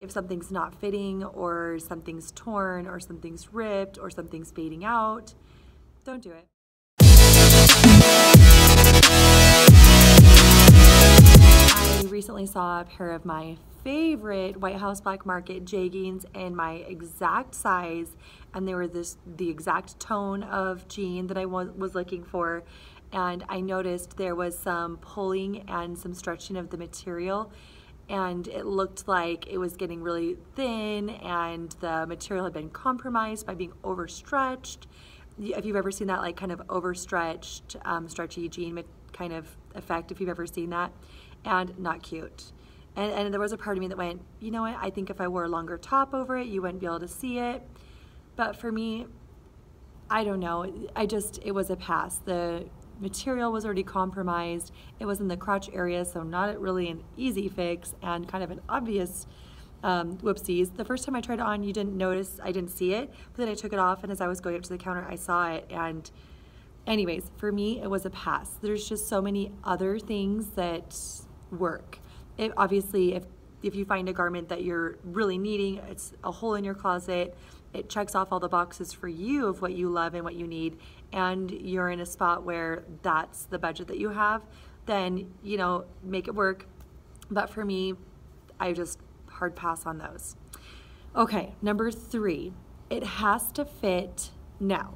if something's not fitting or something's torn or something's ripped or something's fading out, don't do it. I recently saw a pair of my favorite White House Black Market jeggings in my exact size and they were this the exact tone of jean that I was, was looking for and I noticed there was some pulling and some stretching of the material and it looked like it was getting really thin and the material had been compromised by being overstretched. If you've ever seen that like kind of overstretched, um, stretchy jean kind of effect, if you've ever seen that, and not cute. And, and there was a part of me that went, you know what, I think if I wore a longer top over it, you wouldn't be able to see it. But for me, I don't know. I just, it was a pass. The material was already compromised. It was in the crotch area, so not really an easy fix and kind of an obvious um, whoopsies. The first time I tried it on, you didn't notice, I didn't see it, but then I took it off and as I was going up to the counter, I saw it and anyways, for me, it was a pass. There's just so many other things that work. It, obviously, if, if you find a garment that you're really needing, it's a hole in your closet, it checks off all the boxes for you of what you love and what you need, and you're in a spot where that's the budget that you have, then, you know, make it work. But for me, I just hard pass on those. Okay, number three, it has to fit now.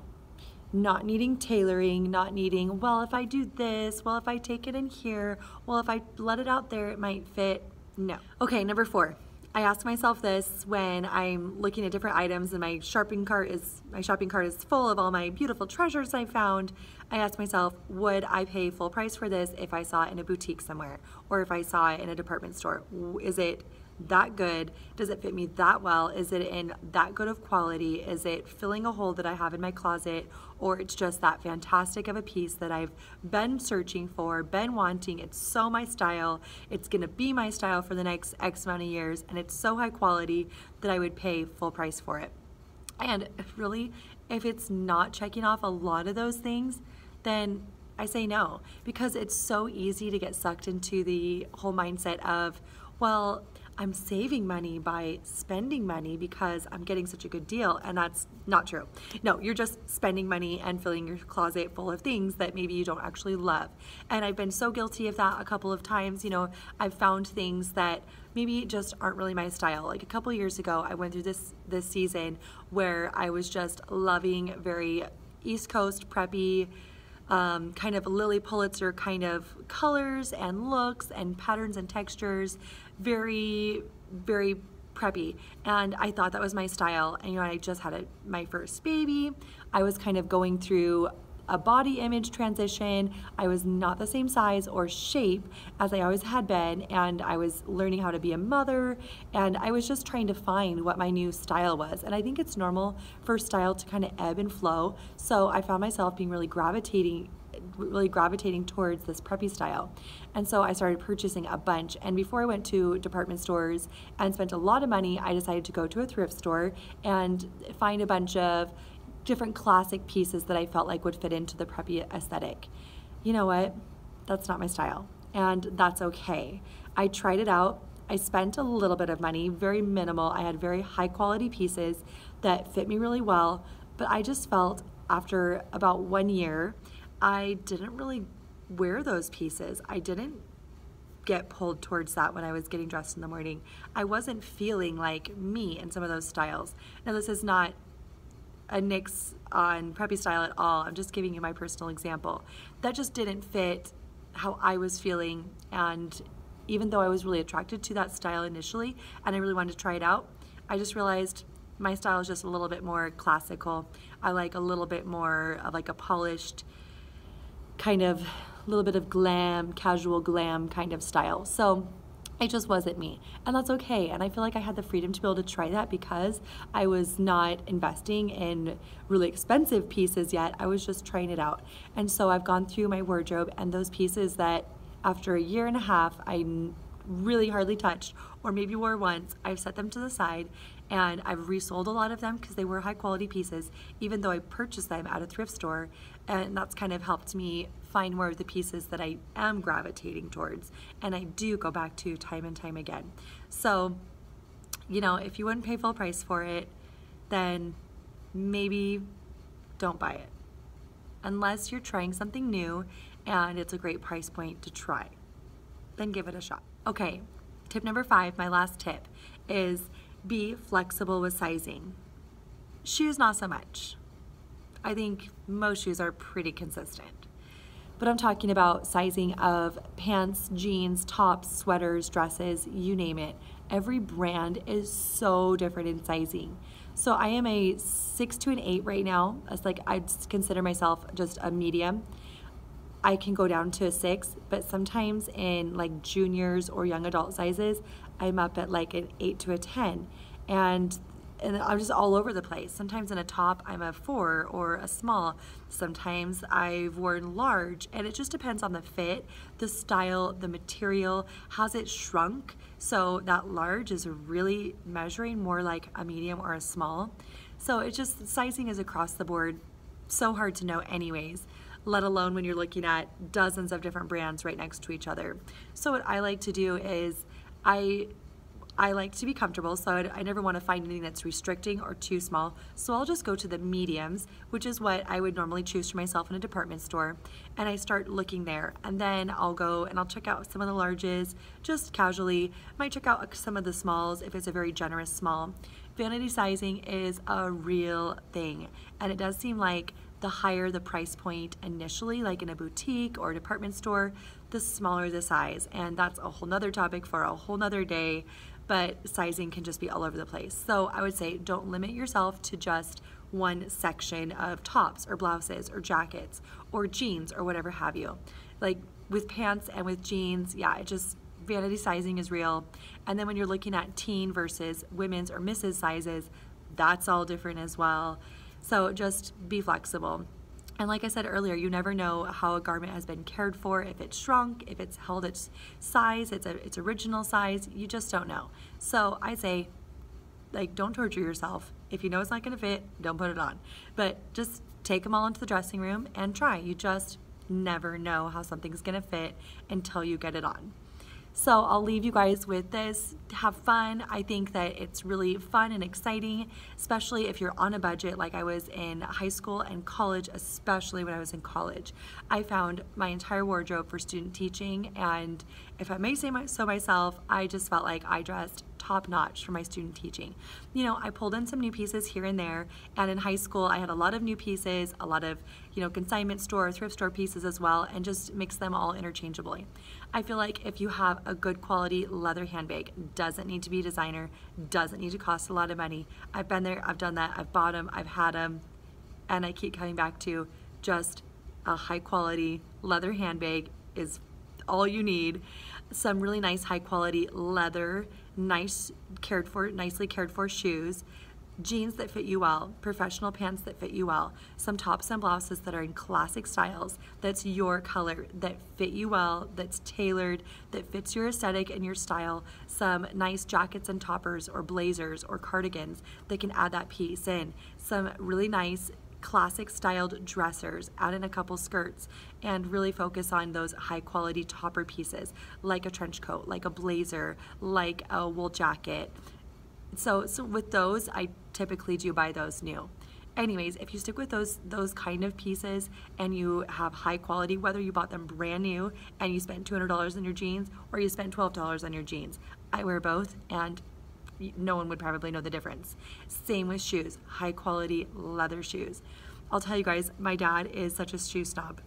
Not needing tailoring, not needing, well, if I do this, well, if I take it in here, well, if I let it out there, it might fit. No. Okay, number four, I ask myself this when I'm looking at different items and my shopping cart is my shopping cart is full of all my beautiful treasures I found. I ask myself, would I pay full price for this if I saw it in a boutique somewhere or if I saw it in a department store? Is it that good? Does it fit me that well? Is it in that good of quality? Is it filling a hole that I have in my closet? Or it's just that fantastic of a piece that I've been searching for, been wanting. It's so my style. It's gonna be my style for the next X amount of years. And it's so high quality that I would pay full price for it. And really, if it's not checking off a lot of those things, then I say no because it's so easy to get sucked into the whole mindset of, well, I'm saving money by spending money because I'm getting such a good deal. And that's not true. No, you're just spending money and filling your closet full of things that maybe you don't actually love. And I've been so guilty of that a couple of times. You know, I've found things that maybe just aren't really my style. Like a couple years ago, I went through this this season where I was just loving very East Coast preppy um, kind of Lilly Pulitzer kind of colors and looks and patterns and textures, very, very preppy. And I thought that was my style. And you know, I just had a, my first baby. I was kind of going through a body image transition. I was not the same size or shape as I always had been, and I was learning how to be a mother, and I was just trying to find what my new style was. And I think it's normal for style to kind of ebb and flow. So I found myself being really gravitating really gravitating towards this preppy style. And so I started purchasing a bunch. And before I went to department stores and spent a lot of money, I decided to go to a thrift store and find a bunch of different classic pieces that I felt like would fit into the preppy aesthetic. You know what? That's not my style, and that's okay. I tried it out. I spent a little bit of money, very minimal. I had very high quality pieces that fit me really well, but I just felt after about one year, I didn't really wear those pieces. I didn't get pulled towards that when I was getting dressed in the morning. I wasn't feeling like me in some of those styles. Now, this is not a nix on preppy style at all. I'm just giving you my personal example. That just didn't fit how I was feeling and even though I was really attracted to that style initially and I really wanted to try it out, I just realized my style is just a little bit more classical. I like a little bit more of like a polished kind of a little bit of glam, casual glam kind of style. So it just wasn't me. And that's okay. And I feel like I had the freedom to be able to try that because I was not investing in really expensive pieces yet. I was just trying it out. And so I've gone through my wardrobe and those pieces that after a year and a half I really hardly touched or maybe wore once, I've set them to the side and I've resold a lot of them because they were high quality pieces even though I purchased them at a thrift store and that's kind of helped me find more of the pieces that I am gravitating towards and I do go back to time and time again. So you know, if you wouldn't pay full price for it, then maybe don't buy it. Unless you're trying something new and it's a great price point to try, then give it a shot. Okay, tip number five, my last tip, is be flexible with sizing. Shoes, not so much. I think most shoes are pretty consistent. But I'm talking about sizing of pants, jeans, tops, sweaters, dresses, you name it. Every brand is so different in sizing. So I am a six to an eight right now. It's like I'd consider myself just a medium. I can go down to a six, but sometimes in like juniors or young adult sizes, I'm up at like an eight to a 10. And and I'm just all over the place. Sometimes in a top, I'm a four or a small. Sometimes I've worn large, and it just depends on the fit, the style, the material. Has it shrunk? So that large is really measuring more like a medium or a small. So it just, sizing is across the board. So hard to know, anyways let alone when you're looking at dozens of different brands right next to each other. So what I like to do is I I like to be comfortable, so I'd, i never want to find anything that's restricting or too small. So I'll just go to the mediums, which is what I would normally choose for myself in a department store, and I start looking there. And then I'll go and I'll check out some of the larges, just casually. Might check out some of the smalls if it's a very generous small. Vanity sizing is a real thing, and it does seem like the higher the price point initially, like in a boutique or a department store, the smaller the size. And that's a whole nother topic for a whole nother day but sizing can just be all over the place. So I would say don't limit yourself to just one section of tops or blouses or jackets or jeans or whatever have you. Like with pants and with jeans, yeah, it just vanity sizing is real. And then when you're looking at teen versus women's or misses sizes, that's all different as well. So just be flexible. And like I said earlier, you never know how a garment has been cared for, if it's shrunk, if it's held its size, its, its original size, you just don't know. So I say, like, don't torture yourself. If you know it's not gonna fit, don't put it on. But just take them all into the dressing room and try. You just never know how something's gonna fit until you get it on. So I'll leave you guys with this. Have fun. I think that it's really fun and exciting, especially if you're on a budget like I was in high school and college, especially when I was in college. I found my entire wardrobe for student teaching, and if I may say so myself, I just felt like I dressed top notch for my student teaching. You know, I pulled in some new pieces here and there, and in high school I had a lot of new pieces, a lot of, you know, consignment store, thrift store pieces as well, and just mix them all interchangeably. I feel like if you have a good quality leather handbag, doesn't need to be designer, doesn't need to cost a lot of money. I've been there, I've done that, I've bought them, I've had them, and I keep coming back to just a high quality leather handbag is all you need. Some really nice high quality leather nice cared for, nicely cared for shoes, jeans that fit you well, professional pants that fit you well, some tops and blouses that are in classic styles, that's your color, that fit you well, that's tailored, that fits your aesthetic and your style, some nice jackets and toppers or blazers or cardigans that can add that piece in, some really nice classic styled dressers, add in a couple skirts, and really focus on those high quality topper pieces like a trench coat, like a blazer, like a wool jacket. So, so with those, I typically do buy those new. Anyways, if you stick with those those kind of pieces and you have high quality, whether you bought them brand new and you spent $200 on your jeans or you spent $12 on your jeans, I wear both and no one would probably know the difference. Same with shoes, high quality leather shoes. I'll tell you guys, my dad is such a shoe snob.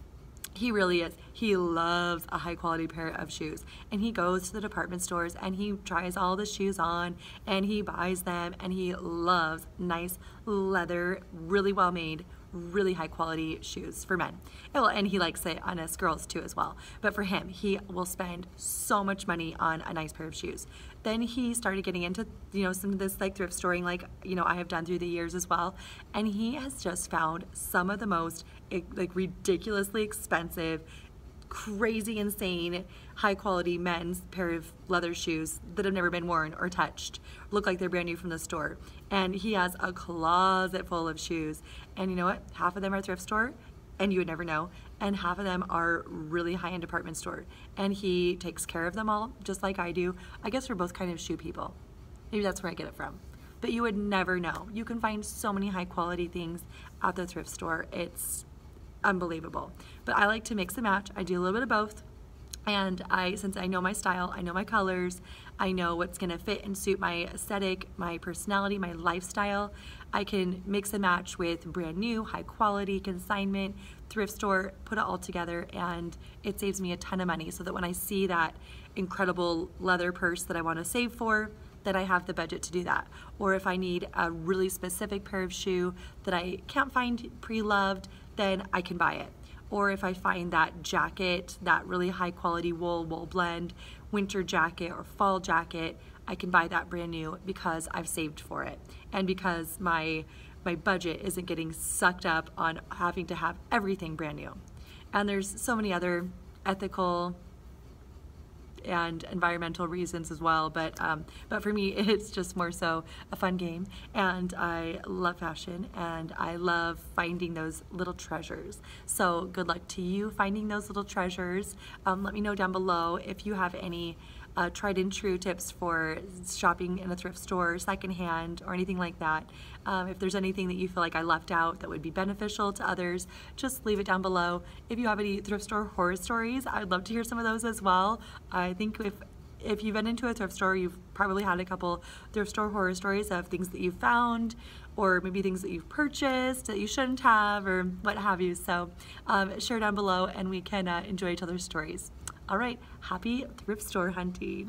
He really is. He loves a high quality pair of shoes. And he goes to the department stores and he tries all the shoes on and he buys them and he loves nice leather, really well made, really high quality shoes for men. And he likes it on us girls too as well. But for him, he will spend so much money on a nice pair of shoes. Then he started getting into, you know, some of this like thrift storing like, you know, I have done through the years as well. And he has just found some of the most eh, like ridiculously expensive crazy insane high quality men's pair of leather shoes that have never been worn or touched look like they're brand new from the store and he has a closet full of shoes and you know what half of them are thrift store and you would never know and half of them are really high-end department store and he takes care of them all just like I do I guess we're both kind of shoe people Maybe that's where I get it from. But you would never know. You can find so many high quality things at the thrift store. It's unbelievable. But I like to mix and match. I do a little bit of both. And I, since I know my style, I know my colors, I know what's gonna fit and suit my aesthetic, my personality, my lifestyle, I can mix and match with brand new, high quality, consignment, thrift store, put it all together, and it saves me a ton of money so that when I see that incredible leather purse that I wanna save for, that I have the budget to do that. Or if I need a really specific pair of shoe that I can't find pre-loved, then I can buy it. Or if I find that jacket, that really high quality wool wool blend, winter jacket or fall jacket, I can buy that brand new because I've saved for it. And because my my budget isn't getting sucked up on having to have everything brand new. And there's so many other ethical and environmental reasons as well. But um, but for me, it's just more so a fun game, and I love fashion, and I love finding those little treasures. So good luck to you finding those little treasures. Um, let me know down below if you have any uh, tried and true tips for shopping in a thrift store, secondhand, or anything like that. Um, if there's anything that you feel like I left out that would be beneficial to others, just leave it down below. If you have any thrift store horror stories, I'd love to hear some of those as well. I think if if you've been into a thrift store, you've probably had a couple thrift store horror stories of things that you've found or maybe things that you've purchased that you shouldn't have or what have you. So um, share down below and we can uh, enjoy each other's stories. All right, happy thrift store hunting.